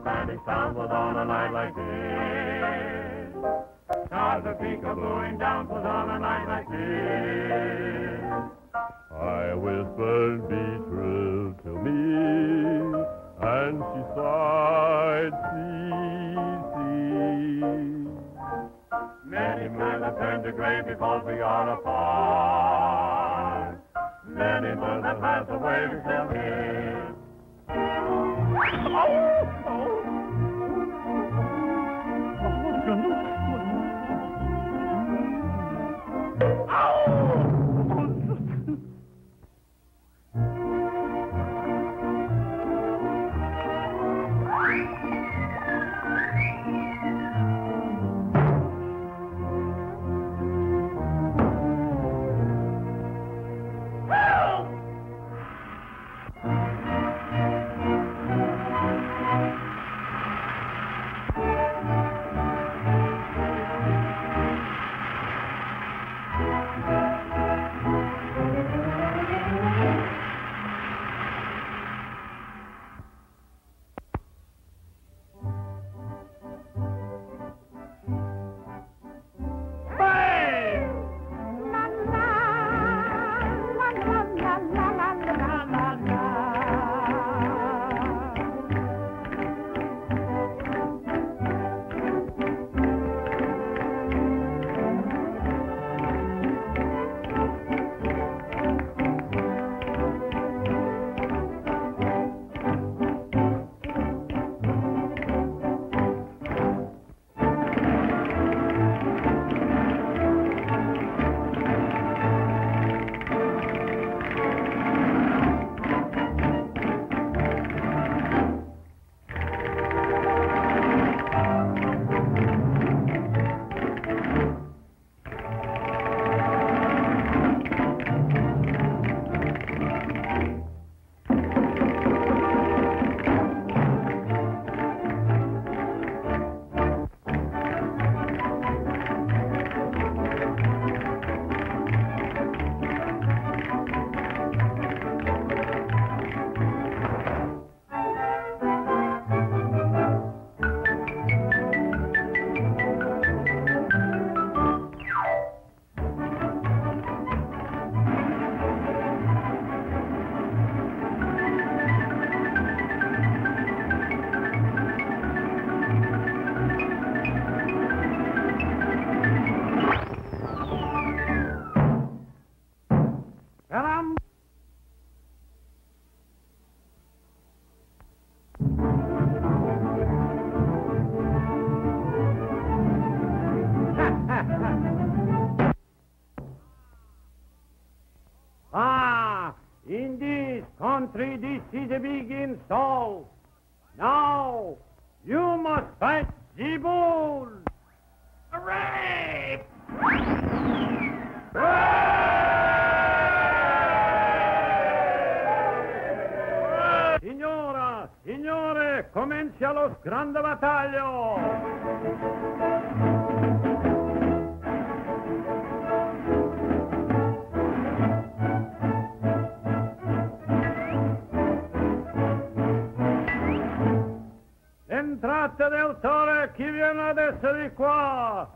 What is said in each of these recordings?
town was on a night like this. Stars of peekabooing down was on a night like this. I whispered, be true to me, and she sighed, see, see. Many men have turned to gray because we are apart. Many birds have passed away before me. Help! Country, this is a big insult. Now, you must fight the bull. Hooray! Signora, signore, comincia lo grande battaglio! Entrate del Tore, chi viene adesso di qua?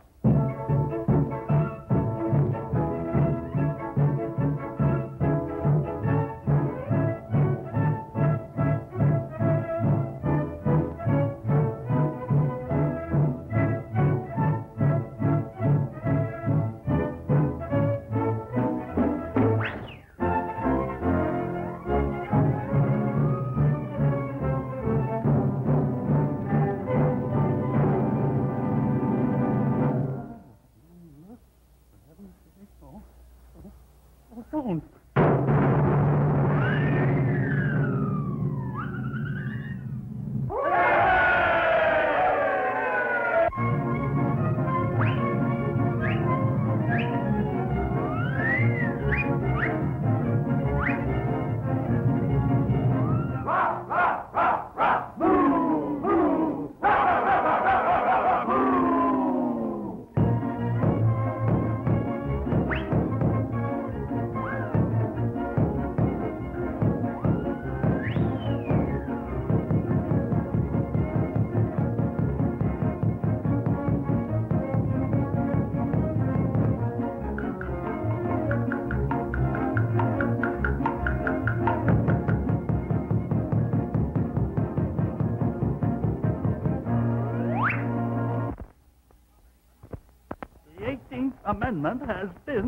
16th Amendment has been